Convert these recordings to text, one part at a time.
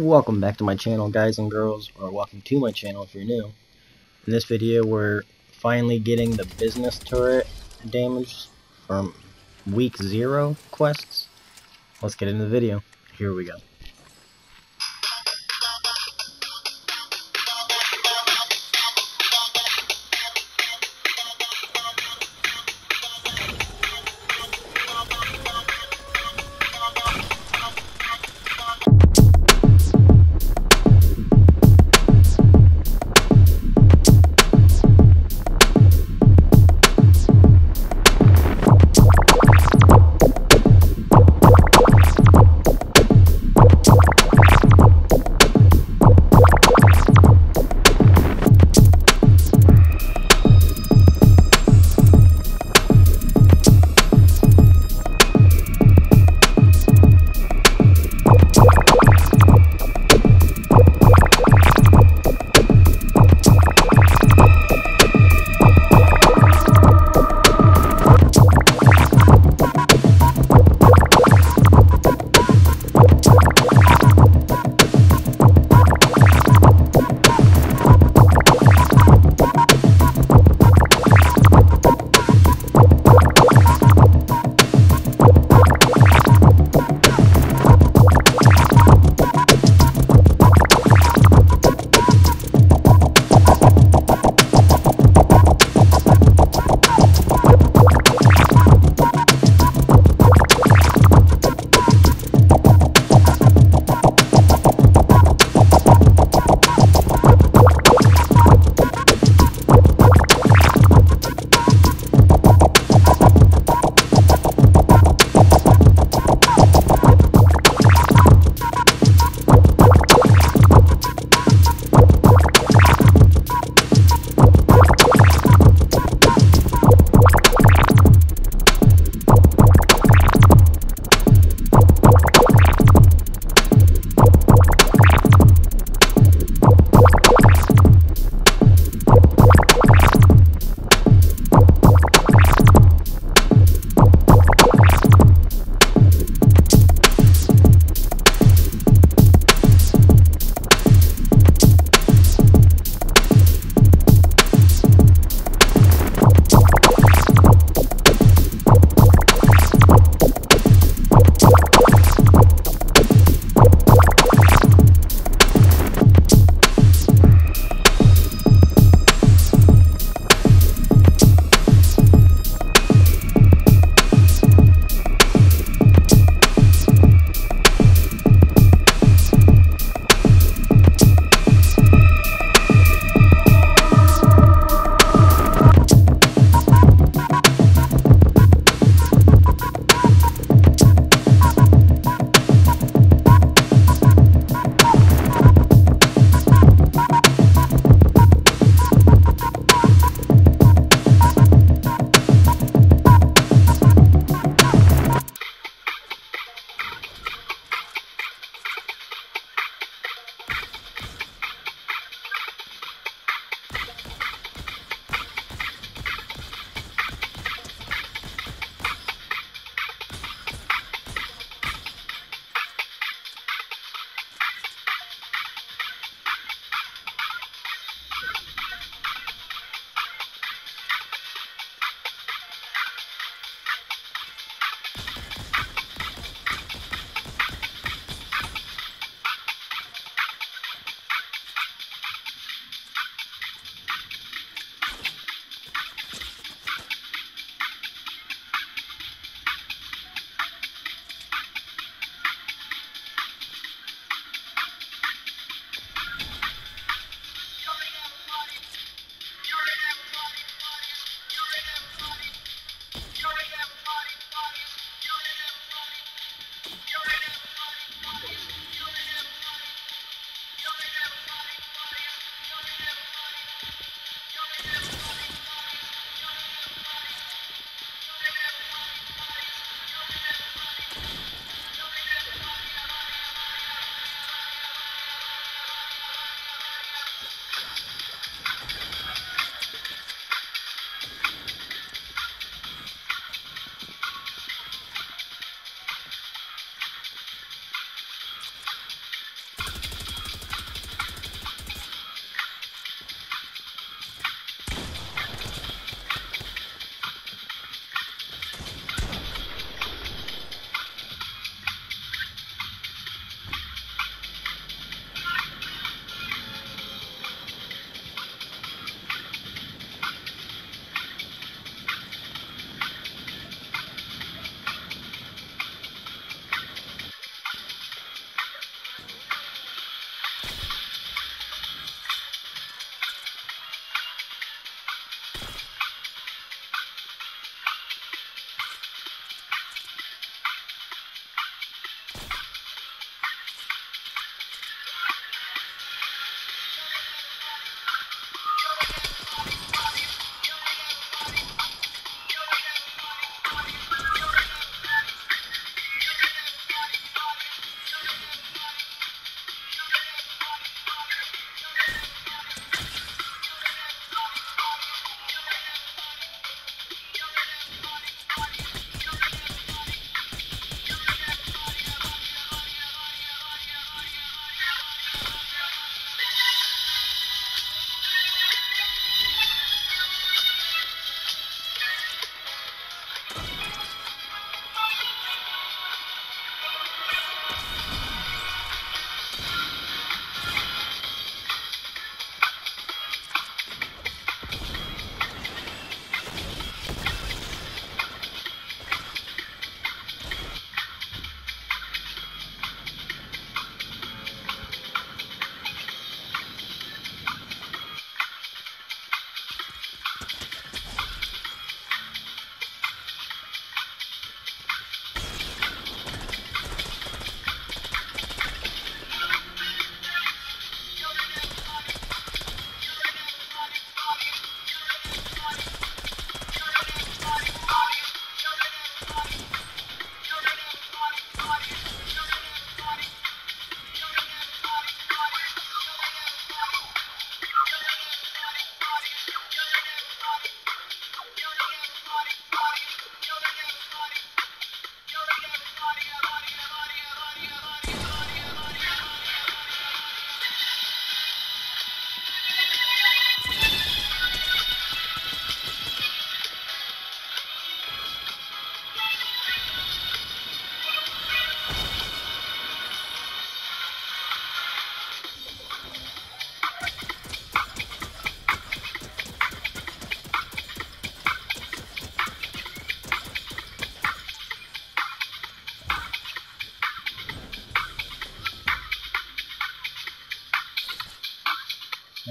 Welcome back to my channel guys and girls, or welcome to my channel if you're new. In this video we're finally getting the business turret damage from week 0 quests. Let's get into the video. Here we go.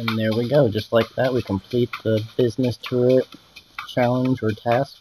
And there we go, just like that we complete the business turret challenge or task.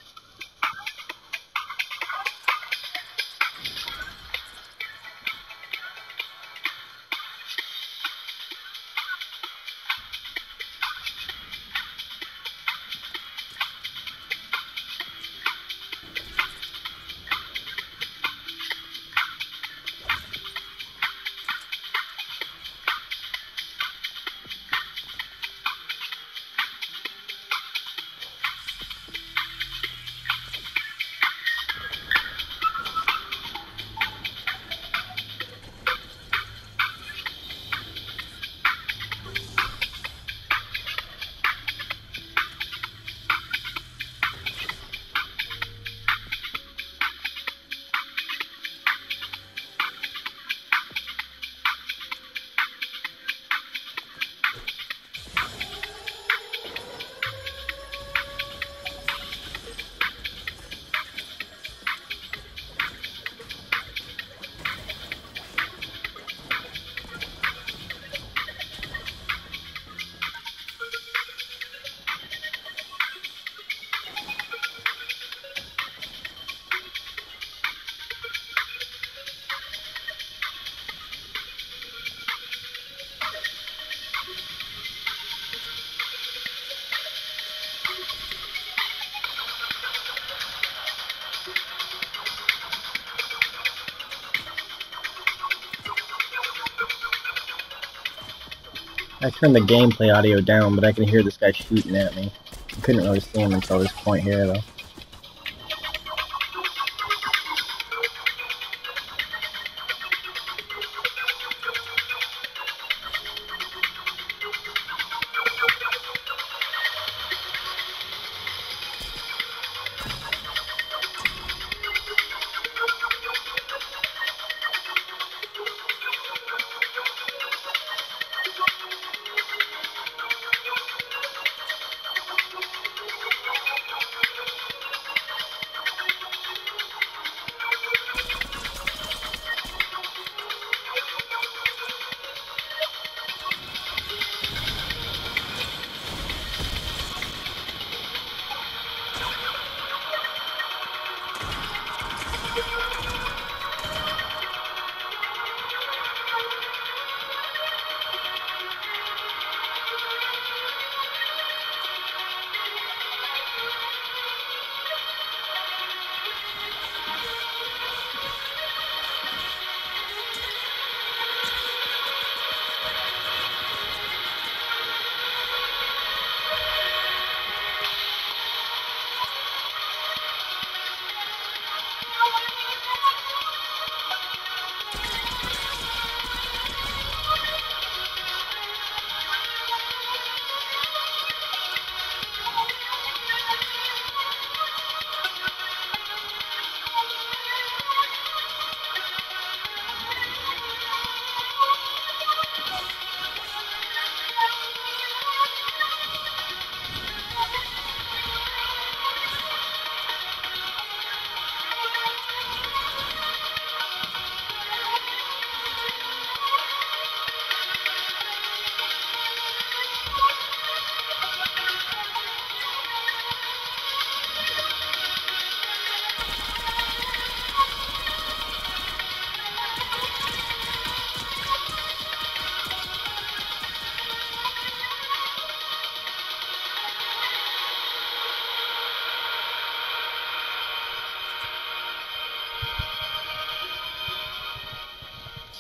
I turned the gameplay audio down, but I can hear this guy shooting at me. I couldn't really see him until this point here, though. I want to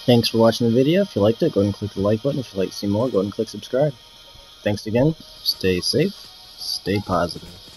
Thanks for watching the video. If you liked it, go ahead and click the like button. If you'd like to see more, go ahead and click subscribe. Thanks again. Stay safe. Stay positive.